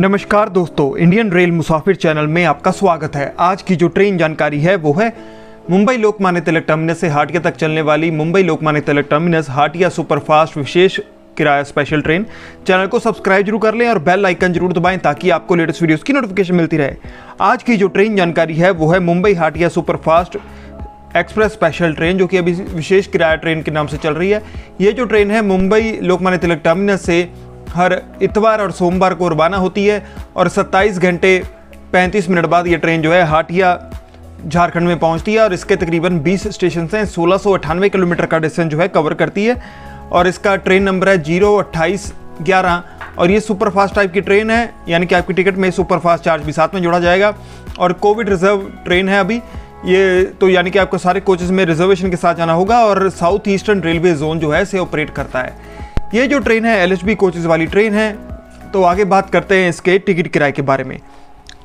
नमस्कार दोस्तों Indian rail मुसाफिर channel में आपका स्वागत है। आज की जो ट्रेन जानकारी है, वो है मुंबई लोकमान्य तिलक टर्मिनस से हाटिया तक चलने वाली मुंबई लोकमान्य तिलक टर्मिनस हाटिया सुपरफास्ट विशेष किराया स्पेशल ट्रेन चैनल को सब्सक्राइब ज़रूर कर लें और बेल आइकन ज़रूर दबाएँ ताकि आपको लेटेस्ट वीडियोस की नोटिफिकेशन मिलती रहे। आज की जो ट्रेन जानकारी है, वो है Mumbai Hatia superfast express special train जो कि अभी विशेष किराया ट्रेन के नाम से चल रही है। ये जो ट्रेन है, मुंबई लोकमान्य तिलक टर्मिनस से हर इतवार और सोमवार को रवाना होती है और 27 घंटे 35 मिनट बाद ये ट्रेन जो है हाटिया झारखंड में पहुँचती है और इसके तकरीबन 20 स्टेशन हैं, सोलह किलोमीटर का डिस्टेंस जो है कवर करती है। और इसका ट्रेन नंबर है ज़ीरो अट्ठाईस ग्यारह और ये सुपर फास्ट टाइप की ट्रेन है, यानी कि आपकी टिकट में सुपरफास्ट चार्ज भी साथ में जोड़ा जाएगा। और कोविड रिज़र्व ट्रेन है अभी, ये तो यानी कि आपको सारे कोचेज़ में रिजर्वेशन के साथ जाना होगा और साउथ ईस्टर्न रेलवे जोन जो है से ऑपरेट करता है। ये जो ट्रेन है एल कोचेज़ वाली ट्रेन है तो आगे बात करते हैं इसके टिकट किराए के बारे में।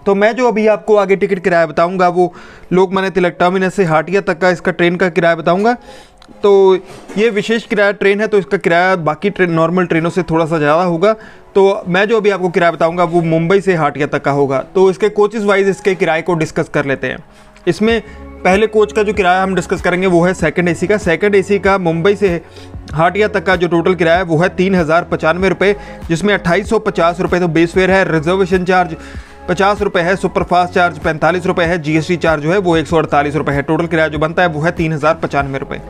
तो मैं जो अभी आपको आगे टिकट किराया बताऊँगा, वो लोकमान्य तिलक टर्मिनस से हाटिया तक का इसका ट्रेन का किराया बताऊँगा। तो ये विशेष किराया ट्रेन है तो इसका किराया बाकी ट्रेन नॉर्मल ट्रेनों से थोड़ा सा ज़्यादा होगा। तो मैं जो अभी आपको किराया बताऊँगा, वो मुंबई से हाटिया तक का होगा। तो इसके कोचेज़ वाइज इसके किराए को डिस्कस कर लेते हैं। इसमें पहले कोच का जो किराया हम डिस्कस करेंगे वो है सेकंड एसी का। सेकंड एसी का मुंबई से हाटिया तक का जो टोटल किराया है वो है तीन हज़ार पचानवे रुपये जिसमें अट्ठाईस सौ पचास रुपये तो बेस फेयर है। रिजर्वेशन चार्ज पचास रुपये है सुपरफास्ट चार्ज पैंतालीस रुपये है जीएसटी चार्ज जो है वो एक सौ अड़तालीस रुपये है। टोटल किराया जो बनता है वो है तीन हज़ार पचानवे रुपये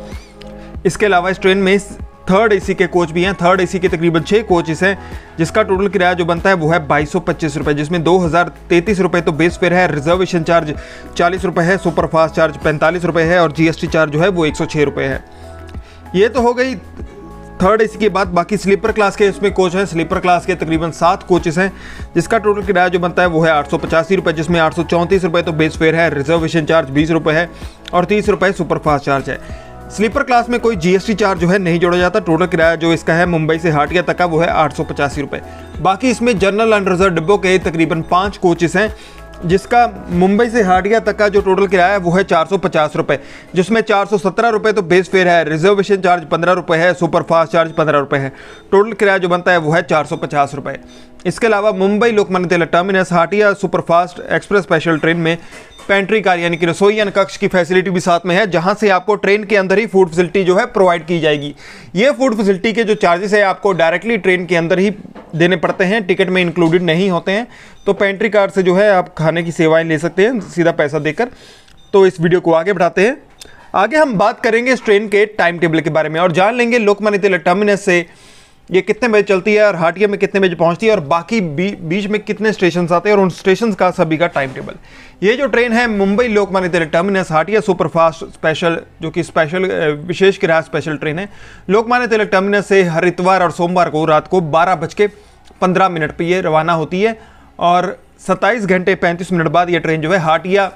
इसके अलावा इस ट्रेन में थर्ड एसी के कोच भी हैं। थर्ड एसी के तकरीबन छः कोचेस हैं, जिसका टोटल किराया जो बनता है वो है बाईस सौ पच्चीस जिसमें दो हज़ार तैंतीस रुपये तो बेस फेयर है रिजर्वेशन चार्ज चालीस रुपये है सुपरफास्ट चार्ज पैंतालीस रुपये है, और जीएसटी चार्ज जो है वो एक सौ छः रुपये है। ये तो हो गई थर्ड एसी के बाद बाकी स्लीपर क्लास के इसमें कोच हैं। स्लीपर क्लास के तकरीबन सात कोचेस हैं, जिसका टोटल किराया जो बनता है वो है आठ सौ पचासी रुपये जिसमें आठ सौ चौंतीस रुपये तो बेस फेयर है रिजर्वेशन चार्ज बीस रुपये है, और तीस रुपये सुपरफास्ट चार्ज है। स्लीपर क्लास में कोई जीएसटी चार्ज जो है नहीं जोड़ा जाता। टोटल किराया जो इसका है मुंबई से हाटिया तक का, वो है आठ सौ पचासी रुपये बाकी इसमें जनरल एंड रिज़र्व डिब्बों के तकरीबन पाँच कोचेस हैं, जिसका मुंबई से हाटिया तक का जो टोटल किराया है, वो है चार सौ पचास रुपये जिसमें चार सौ सत्रह रुपये तो बेस फेयर है रिजर्वेशन चार्ज पंद्रह रुपये है सुपर फास्ट चार्ज पंद्रह रुपये है। टोटल किराया जो बनता है, वो है चार सौ पचास रुपये इसके अलावा Mumbai Lokmanya Tilak terminus, Hatia superfast express special train में पेंट्री कार, यानी कि रसोई कक्ष की फैसिलिटी भी साथ में है, जहाँ से आपको ट्रेन के अंदर ही फ़ूड फैसिलिटी जो है प्रोवाइड की जाएगी। ये फ़ूड फैसिलिटी के जो चार्जेस है, आपको डायरेक्टली ट्रेन के अंदर ही देने पड़ते हैं टिकट में इंक्लूडेड नहीं होते हैं। तो पेंट्री कार से जो है, आप खाने की सेवाएँ ले सकते हैं, सीधा पैसा देकर। तो इस वीडियो को आगे बढ़ाते हैं। आगे हम बात करेंगे इस ट्रेन के टाइम टेबल के बारे में, और जान लेंगे लोकमान्य तिलक टर्मिनस से ये कितने बजे चलती है और हाटिया में कितने बजे पहुँचती है और बाकी बी, बीच में कितने स्टेशन आते हैं और उन स्टेशन का सभी का टाइम टेबल ये जो ट्रेन है Mumbai Lokmanya Tilak terminus Hatia superfast special जो कि स्पेशल विशेष किराया स्पेशल ट्रेन है। लोकमान्य तिलक टर्मिनस से हर इतवार और सोमवार को रात को बारह बज के पंद्रह मिनट पर यह रवाना होती है और सत्ताईस घंटे पैंतीस मिनट बाद ये ट्रेन जो है हाटिया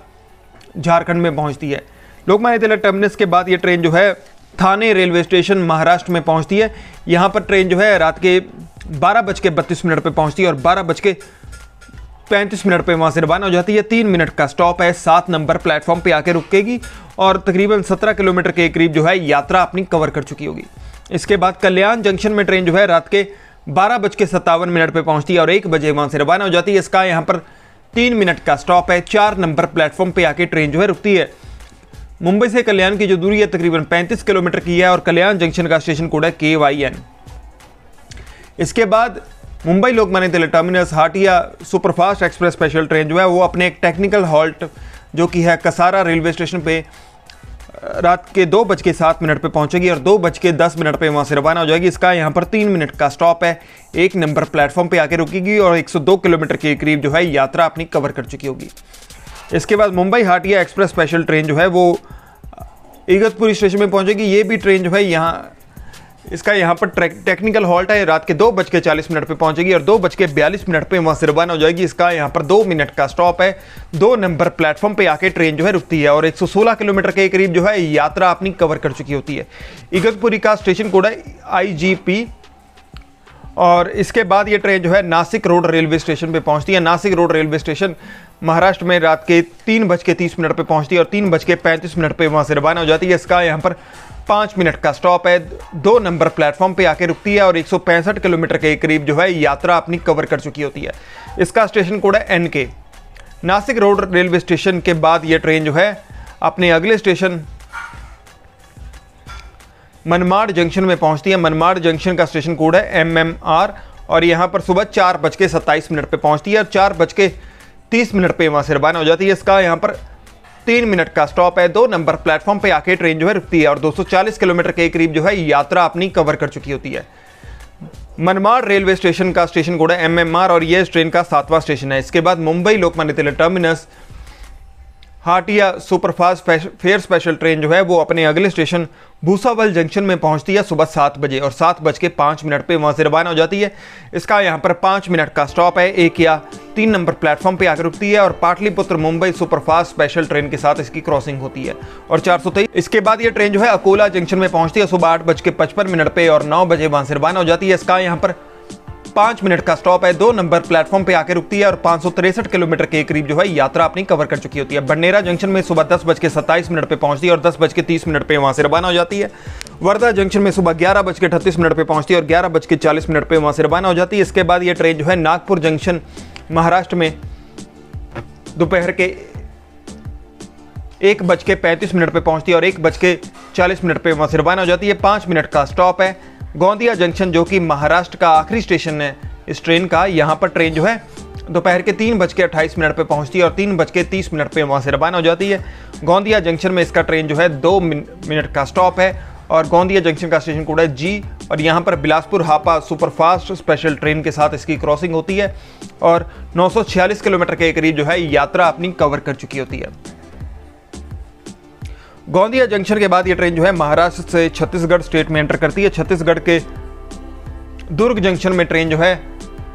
झारखंड में पहुँचती है। लोकमान्य तिलक टर्मिनस के बाद ये ट्रेन जो है थाने रेलवे स्टेशन महाराष्ट्र में पहुँचती है। यहाँ पर ट्रेन जो है रात के बारह बज के बत्तीस मिनट पर पहुँचती है और बारह बज के पैंतीस मिनट पे वहाँ से रवाना हो जाती है। तीन मिनट का स्टॉप है, सात नंबर प्लेटफॉर्म पे आके रुकेगी और तकरीबन सत्रह किलोमीटर के करीब जो है यात्रा अपनी कवर कर चुकी होगी। इसके बाद कल्याण जंक्शन में ट्रेन जो है रात के बारह बज के सत्तावन मिनट पर पहुँचती है और एक बजे वहाँ से रवाना हो जाती है। इसका यहाँ पर तीन मिनट का स्टॉप है, चार नंबर प्लेटफॉर्म पे आके ट्रेन जो है रुकती है। मुंबई से कल्याण की जो दूरी है, तकरीबन 35 किलोमीटर की है और कल्याण जंक्शन का स्टेशन कोड है के वाई एन इसके बाद Mumbai Lokmanya Tilak terminus, Hatia superfast express special train जो है, वो अपने एक टेक्निकल हॉल्ट जो कि है कसारा रेलवे स्टेशन पे रात के दो बज के सात मिनट पर पहुंचेगी और दो बज के दस मिनट पर वहाँ से रवाना हो जाएगी। इसका यहाँ पर तीन मिनट का स्टॉप है। एक नंबर प्लेटफॉर्म पर आके रुकेगी और 102 किलोमीटर के करीब जो है यात्रा अपनी कवर कर चुकी होगी। इसके बाद Mumbai Hatia express special train जो है वो इगतपुरी स्टेशन में पहुंचेगी। ये भी ट्रेन जो है यहाँ, इसका यहाँ पर टेक्निकल हॉल्ट है। रात के दो बज के चालीस मिनट पर पहुँचेगी और दो बज के बयालीस मिनट पर वहाँ से रवाना हो जाएगी। इसका यहाँ पर दो मिनट का स्टॉप है। दो नंबर प्लेटफॉर्म पे आके ट्रेन जो है रुकती है और 116 किलोमीटर के करीब जो है यात्रा अपनी कवर कर चुकी होती है। इगतपुरी का स्टेशन कोड है आई और इसके बाद ये ट्रेन जो है नासिक रोड रेलवे स्टेशन पे पहुँचती है। Nashik road railway station Maharashtra में रात के तीन बज के तीस मिनट पर पहुँचती है और तीन बज के पैंतीस मिनट पर वहाँ से रवाना हो जाती है। इसका यहाँ पर पाँच मिनट का स्टॉप है। दो नंबर प्लेटफॉर्म पे आके रुकती है और एक सौ पैंसठ किलोमीटर के करीब जो है यात्रा अपनी कवर कर चुकी होती है। इसका स्टेशन कोड है एन के। नासिक रोड रेलवे स्टेशन के बाद ये ट्रेन जो है अपने अगले स्टेशन मनमाड़ जंक्शन में पहुँचती है। मनमाड़ जंक्शन का स्टेशन कोड है एम एम आर और यहाँ पर सुबह चार बज के सत्ताईस मिनट पर पहुँचती है और चार बज के तीस मिनट पर वहाँ से रवाना हो जाती है। इसका यहाँ पर तीन मिनट का स्टॉप है। दो नंबर प्लेटफॉर्म पे आके ट्रेन जो है रुकती है और 240 किलोमीटर के करीब जो है यात्रा अपनी कवर कर चुकी होती है। मनमाड़ रेलवे स्टेशन का स्टेशन कोड है एमएमआर और ये ट्रेन का सातवां स्टेशन है। इसके बाद Mumbai Lokmanya Tilak terminus Hatia superfast fare special train जो है, वो अपने अगले स्टेशन भूसावल जंक्शन में पहुँचती है सुबह सात बजे और सात बज के पाँच मिनट पर वहाँ से रवाना हो जाती है। इसका यहाँ पर पाँच मिनट का स्टॉप है, एक या तीन नंबर प्लेटफॉर्म पे आकर रुकती है और Pataliputra Mumbai superfast special train के साथ इसकी क्रॉसिंग होती है। और चार सौ तेईस, इसके बाद ये ट्रेन जो है अकोला जंक्शन में पहुँचती है सुबह आठ बज के पचपन मिनट पर और नौ बजे वहाँ से रवाना हो जाती है। इसका यहाँ पर पाँच मिनट का स्टॉप है। दो नंबर प्लेटफॉर्म पे आके रुकती है और पाँच किलोमीटर के करीब जो है यात्रा अपनी कवर कर चुकी होती है। बंडेरा जंक्शन में सुबह दस बज के सत्ताईस मिनट पर पहुँचती है और दस बज के तीस मिनट पर वहाँ से रवाना हो जाती है। वर्धा जंक्शन में सुबह ग्यारह बज के अठतीस मिनट पर पहुँचती है और ग्यारह बज के चालीस मिनट पर वहाँ से रवाना हो जाती है। इसके बाद ये ट्रेन जो है नागपुर जंक्शन, महाराष्ट्र में दोपहर के एक बज के पैंतीस मिनट पर पहुँचती है और एक बज के चालीस मिनट पर वहाँ से रवाना हो जाती है। पाँच मिनट का स्टॉप है। गोंदिया जंक्शन जो कि महाराष्ट्र का आखिरी स्टेशन है। इस ट्रेन का यहाँ पर ट्रेन जो है, दोपहर के तीन बज के अट्ठाईस मिनट पर पहुँचती है और तीन बज के तीस मिनट पर वहाँ से रवाना हो जाती है। गोंदिया जंक्शन में इसका ट्रेन जो है, दो मिनट का स्टॉप है और गोंदिया जंक्शन का स्टेशन कोड है जी और यहाँ पर Bilaspur Hapa superfast special train के साथ इसकी क्रॉसिंग होती है और 946 किलोमीटर के करीब जो है यात्रा अपनी कवर कर चुकी होती है। गोंदिया जंक्शन के बाद ये ट्रेन जो है महाराष्ट्र से छत्तीसगढ़ स्टेट में एंटर करती है। छत्तीसगढ़ के दुर्ग जंक्शन में ट्रेन जो है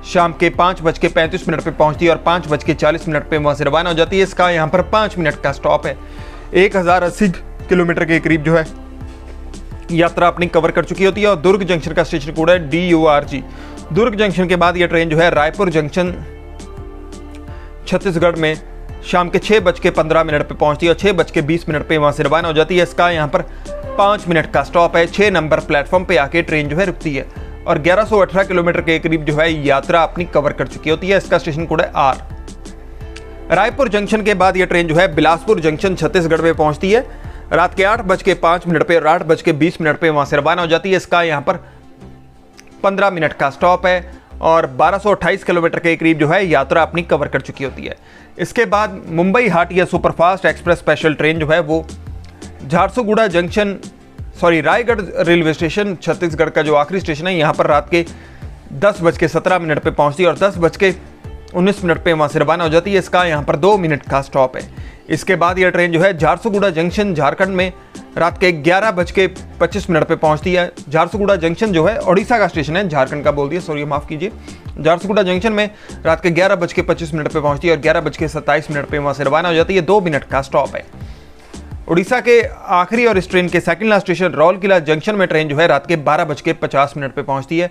शाम के पाँच बज के पैंतीस मिनट पर पहुँचती है और पाँच बज के चालीस मिनट पर वहाँ से रवाना हो जाती है। इसका यहाँ पर पाँच मिनट का स्टॉप है। एक हज़ार अस्सी किलोमीटर के करीब जो है यात्रा अपनी कवर कर चुकी होती है और दुर्ग जंक्शन का स्टेशन कोड है D U R G Durg junction के बाद यह ट्रेन जो है रायपुर जंक्शन छत्तीसगढ़ में शाम के छः बज के पंद्रह मिनट पर पहुँचती है और छः बज के बीस मिनट पर वहाँ से रवाना हो जाती है। इसका यहाँ पर पाँच मिनट का स्टॉप है। छः नंबर प्लेटफॉर्म पे आके ट्रेन जो है रुकती है और 1118 किलोमीटर के करीब जो है यात्रा अपनी कवर कर चुकी होती है। इसका स्टेशन कोड है आर रायपुर जंक्शन के बाद यह ट्रेन जो है बिलासपुर जंक्शन छत्तीसगढ़ में पहुँचती है। रात के आठ बज के पाँच मिनट पर और आठ बज के बीस मिनट पर वहाँ से रवाना हो जाती है। इसका यहाँ पर पंद्रह मिनट का स्टॉप है और 1228 किलोमीटर के करीब जो है यात्रा अपनी कवर कर चुकी होती है। इसके बाद Mumbai Hatia superfast express special train जो है वो Jharsuguda junction, sorry, Raigarh railway station, Chhattisgarh का जो आखिरी स्टेशन है, यहाँ पर रात के दस बज के सत्रह मिनट पर पहुँचती है और दस बज के उन्नीस मिनट पर वहाँ से रवाना हो जाती है। इसका यहाँ पर दो मिनट का स्टॉप है। इसके बाद यह ट्रेन जो है झारसुगुड़ा जंक्शन, झारखंड में रात के ग्यारह बज के पच्चीस मिनट पर पहुँचती है झारसुगुड़ा जंक्शन जो है, ओडिशा का स्टेशन है, झारखंड का बोल दिया, सॉरी, माफ़ कीजिए। झारसुगुड़ा जंक्शन में रात के ग्यारह बज के पच्चीस मिनट पर पहुँचती है और ग्यारह बज के सत्ताईस मिनट पर वहाँ से रवाना हो जाती है। दो मिनट का स्टॉप है। उड़ीसा के आखिरी और इस ट्रेन के second last station Raul Kila junction में ट्रेन जो है, रात के बारह बज के पचास मिनट पर पहुँचती है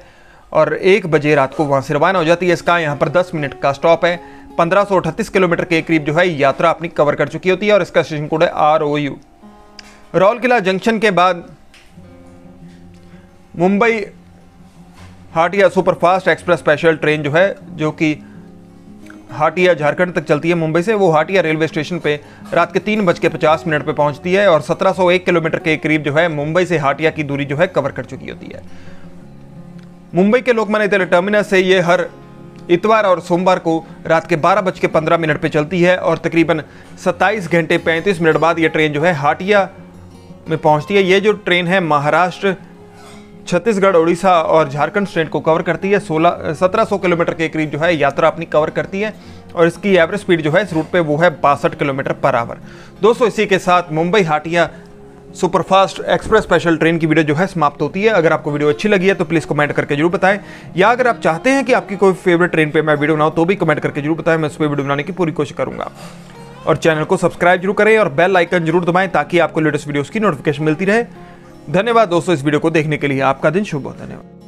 और एक बजे रात को वहाँ से रवाना हो जाती है। इसका यहाँ पर दस मिनट का स्टॉप है। पंद्रह किलोमीटर के करीब जो है, यात्रा अपनी कवर कर चुकी होती है और इसका स्टेशन कोड है R O U Rourkela junction के बाद Mumbai Hatia superfast express special train जो है, जो कि हाटिया झारखंड तक चलती है मुंबई से, वो हाटिया रेलवे स्टेशन पे रात के तीन बज के पचास मिनट पर पहुँचती है और 1701 किलोमीटर के करीब जो है, मुंबई से हाटिया की दूरी जो है, कवर कर चुकी होती है। मुंबई के लोकमान्य तिलक टर्मिनस से ये हर इतवार और सोमवार को रात के बारह बज के पंद्रह मिनट पर चलती है और तकरीबन सत्ताईस घंटे पैंतीस मिनट बाद ये ट्रेन जो है, हाटिया में पहुँचती है। ये जो ट्रेन है, महाराष्ट्र, छत्तीसगढ़ उड़ीसा और झारखंड स्टेट को कवर करती है। सोलह, सत्रह सौ किलोमीटर के करीब जो है, यात्रा अपनी कवर करती है और इसकी एवरेज स्पीड जो है, इस रूट पे वो है बासठ किलोमीटर पर आवर दोस्तों, इसी के साथ Mumbai Hatia superfast express special train की वीडियो जो है, समाप्त होती है। अगर आपको वीडियो अच्छी लगी है तो प्लीज़ कमेंट करके ज़रूर बताएँ। या अगर आप चाहते हैं कि आपकी कोई फेवरेट ट्रेन पे मैं वीडियो बनाऊँ तो भी कमेंट करके ज़रूर बताएँ। मैं उस पर वीडियो बनाने की पूरी कोशिश करूँगा। और चैनल को सब्सक्राइब ज़रूर करें और बेल आइकन ज़रूर दबाएँ ताकि आपको लेटेस्ट वीडियोस की नोटिफिकेशन मिलती रहे। धन्यवाद दोस्तों इस वीडियो को देखने के लिए। आपका दिन शुभ हो। धन्यवाद।